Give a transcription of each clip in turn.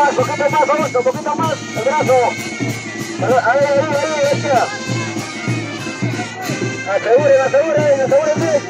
más, poquito más, Augusto, poquito más, el brazo. Ahí, ahí, ahí, aseguren, aseguren, aseguren.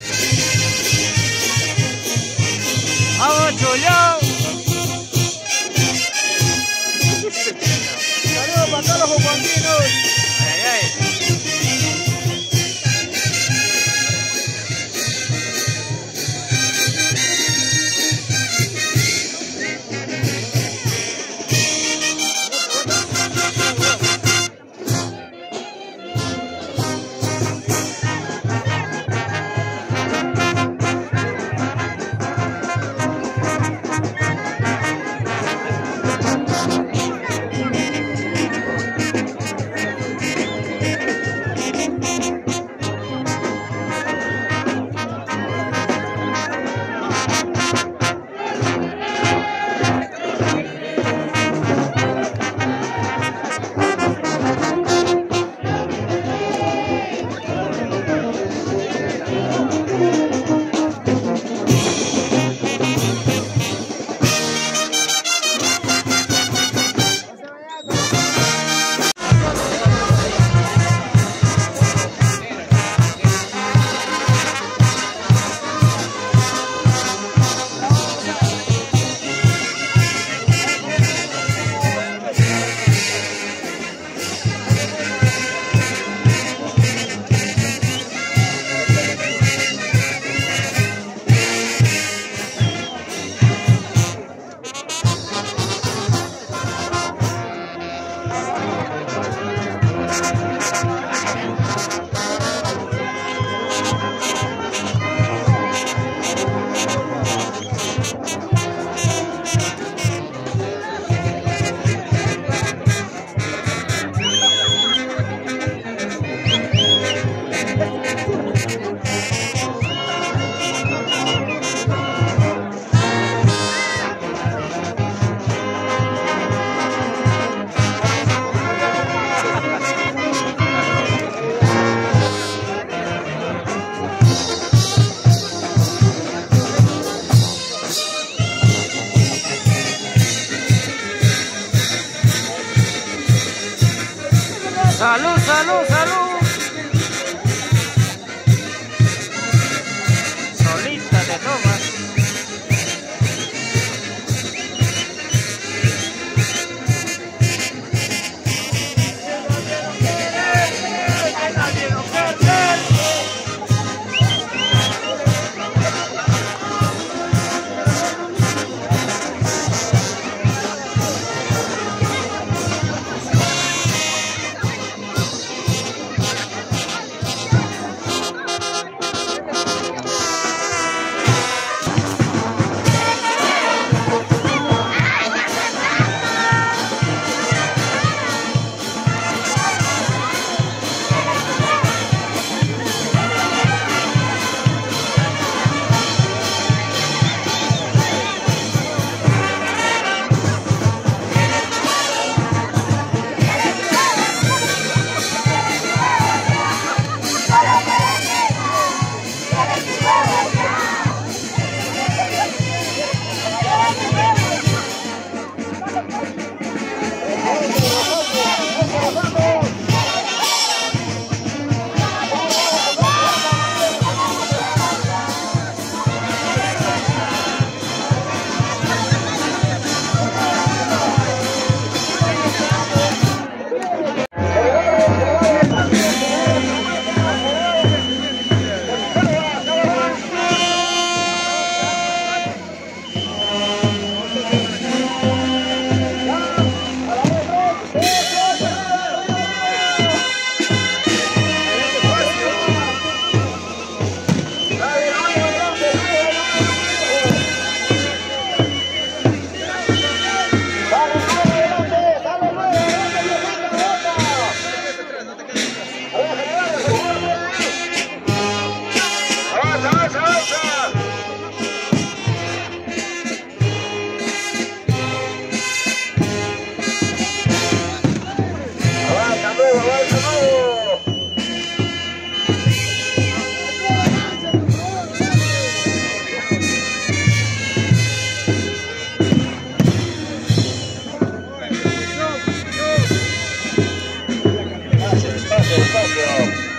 siempre.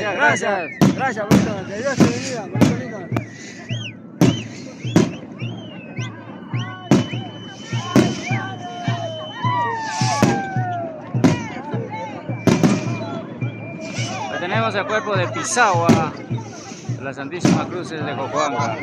Gracias, gracias. Gracias, papito. Que Dios te bendiga. Ahí tenemos el cuerpo de Pisagua, de la Santísima Cruz de Cocoanga.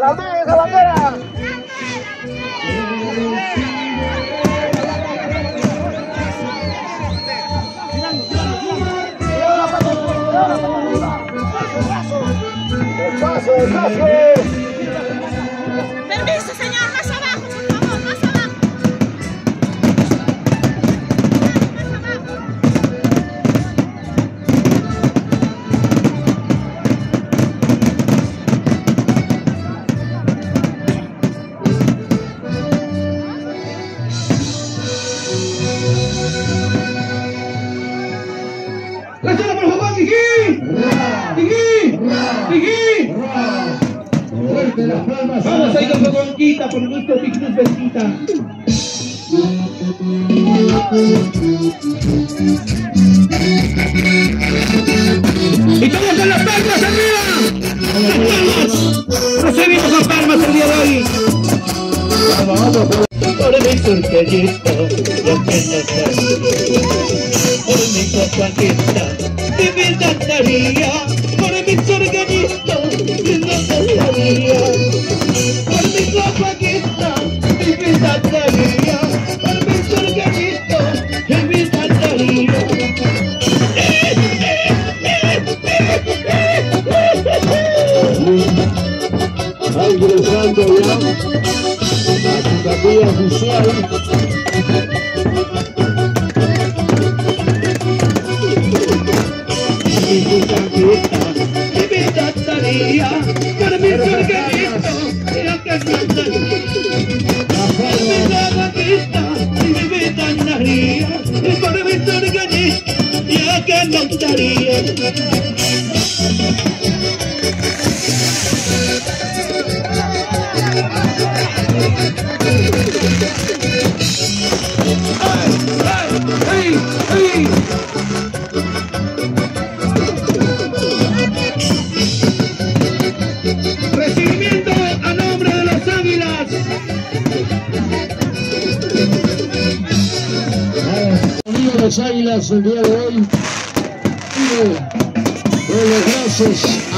La manos a bandera! ¡Despacio!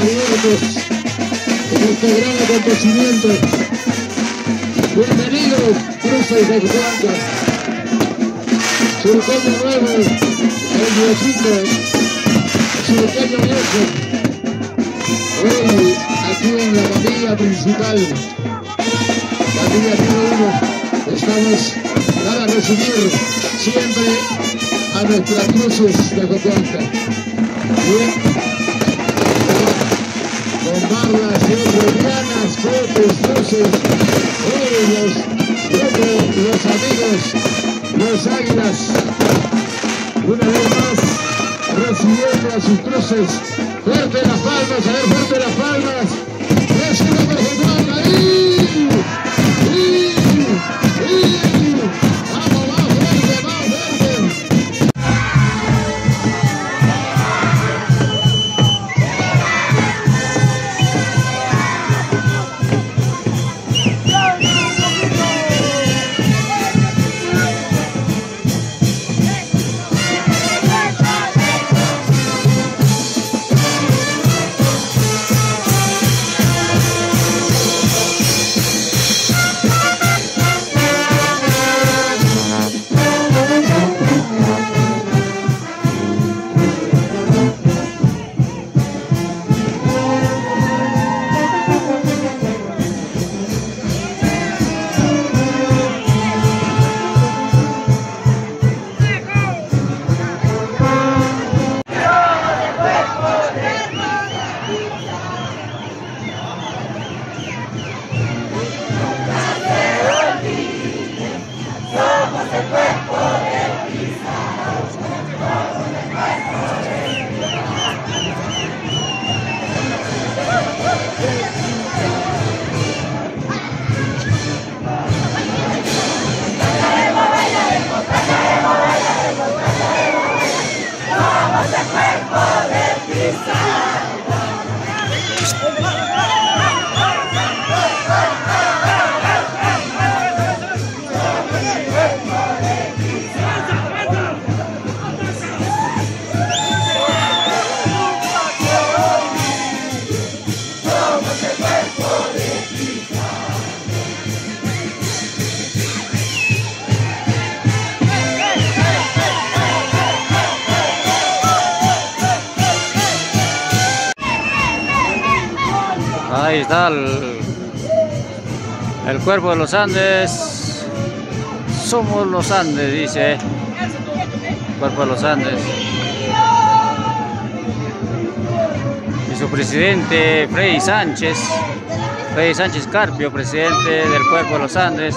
alegres en este gran acontecimiento. Bienvenidos, cruces de Blanca. Surqueño nuevo, el viejito, surqueño viejo. Hoy, aquí en la capilla principal, capilla número uno, estamos para recibir siempre a nuestras cruces de Coplanca tablas, dianas, cohetes, luces, ellos, los amigos, los águilas, una vez más, recibiendo a sus cruces, fuerte las palmas, a ver, fuerte las palmas, es una personal ahí. El, el cuerpo de los Andes. Somos los Andes, dice. Cuerpo de los Andes. Y su presidente, Freddy Sánchez. Freddy Sánchez Carpio, presidente del Cuerpo de los Andes.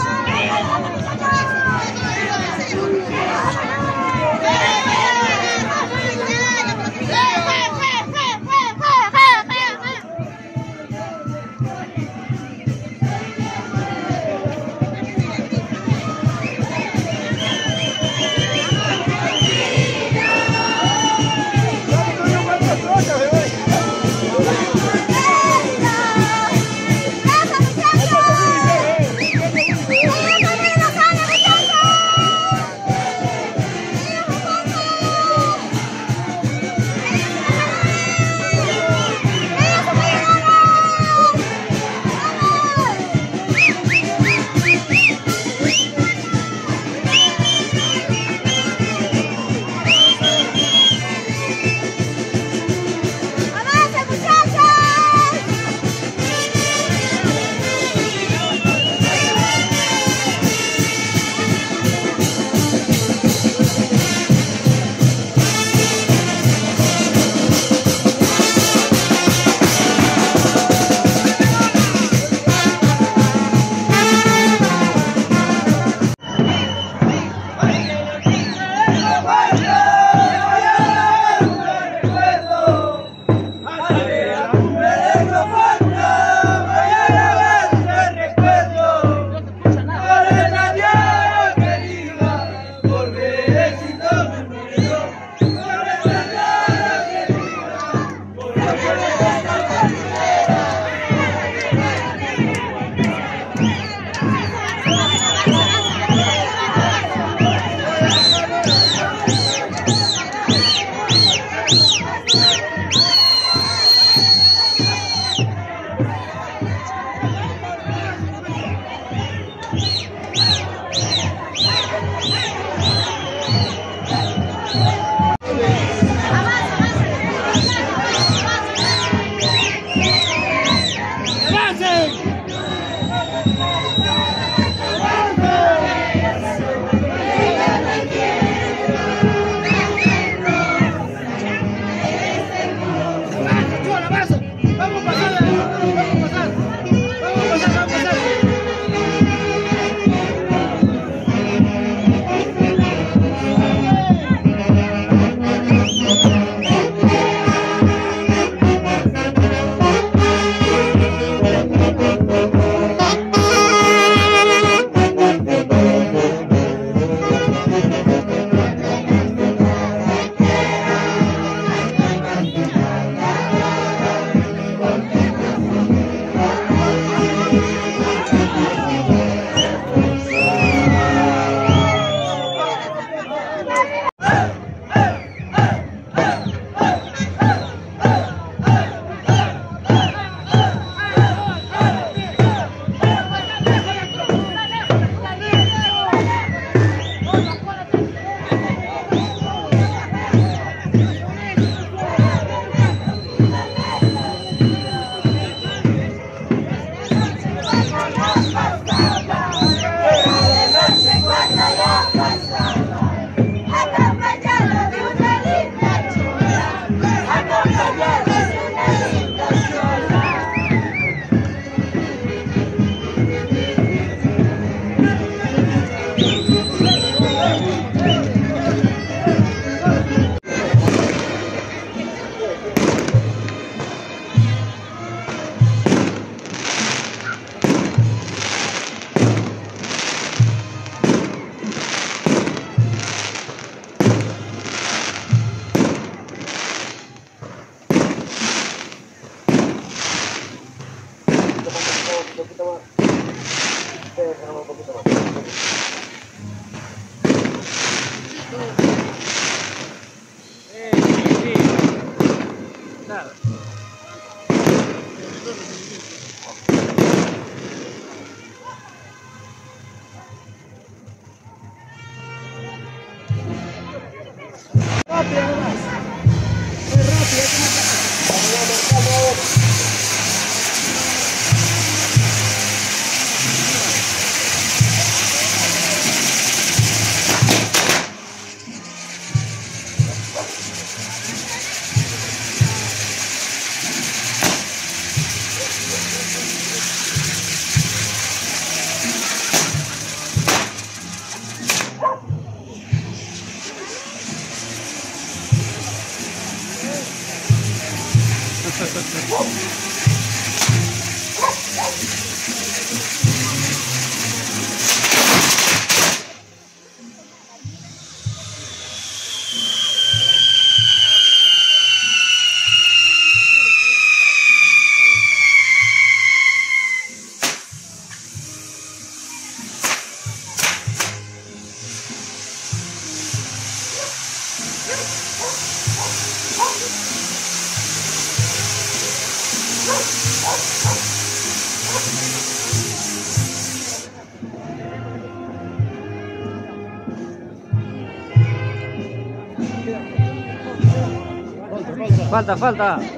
Falta, falta.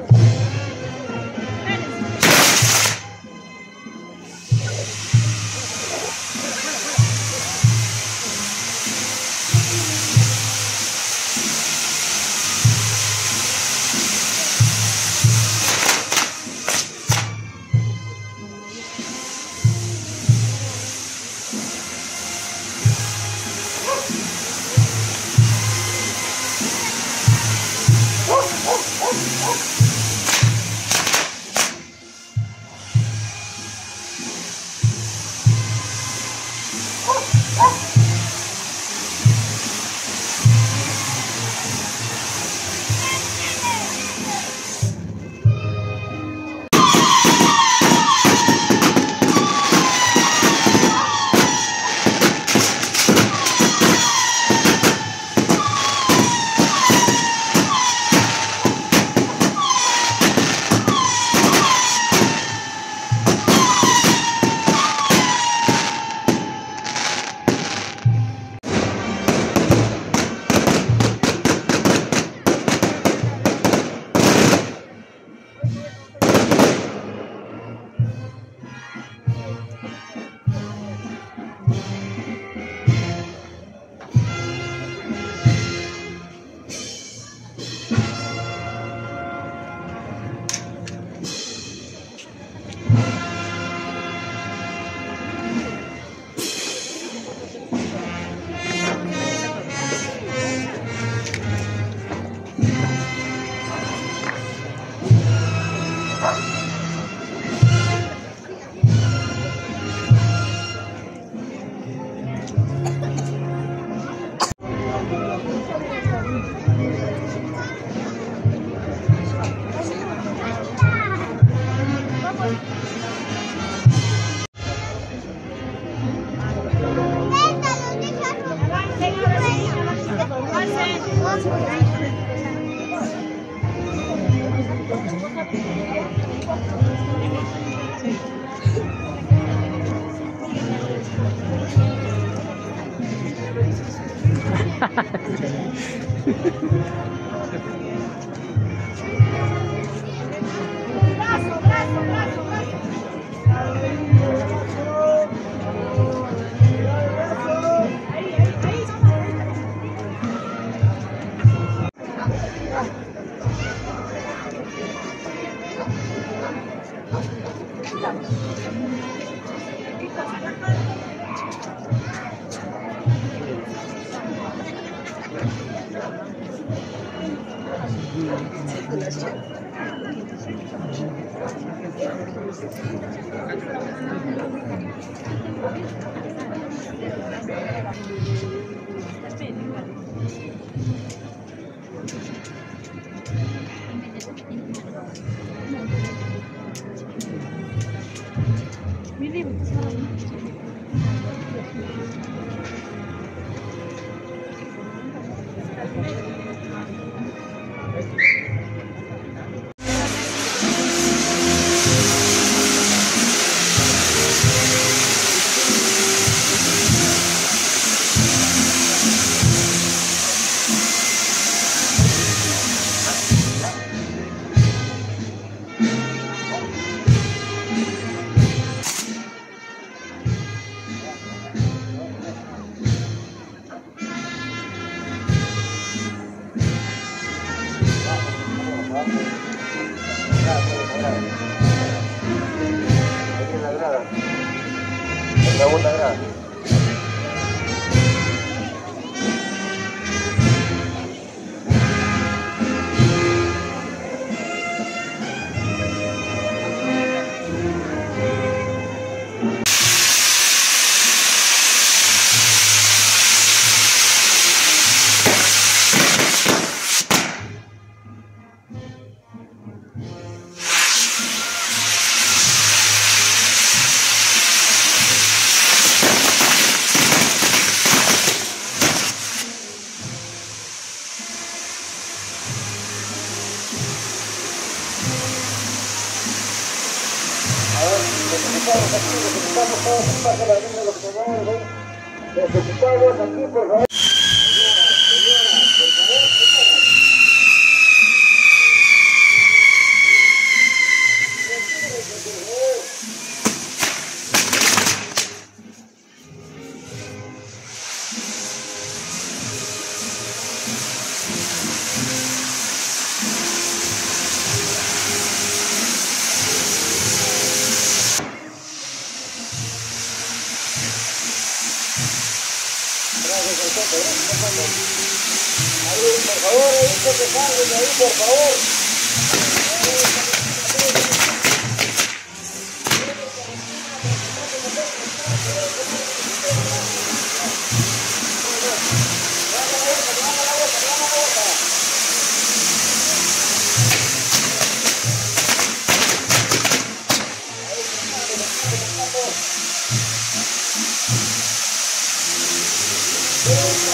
Brazo, brazo, brazo, brazo. Thank you. Pase para ¿eh? los ocupados aquí, por favor. Gracias.